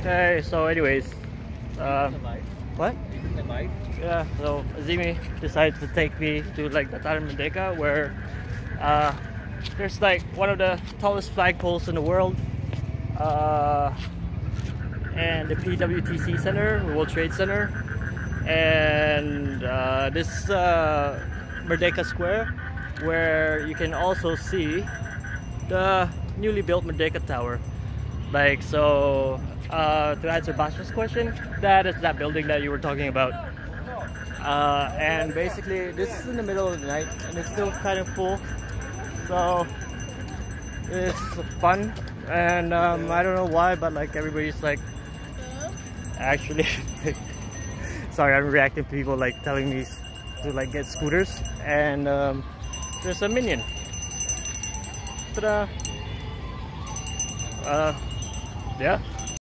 Okay, so anyways, uh, what? Yeah, so Azimi decided to take me to like Dataran Merdeka where uh, there's like one of the tallest flagpoles in the world uh, and the PWTC Center, World Trade Center and uh, this uh, Merdeka Square where you can also see the newly built Merdeka Tower like so uh, to answer Basha's question that is that building that you were talking about. Uh, and basically this is in the middle of the night and it's still kind of full. So it's fun and um, I don't know why but like everybody's like actually sorry I'm reacting to people like telling me to like get scooters and um, there's a minion. Ta-da. Uh, yeah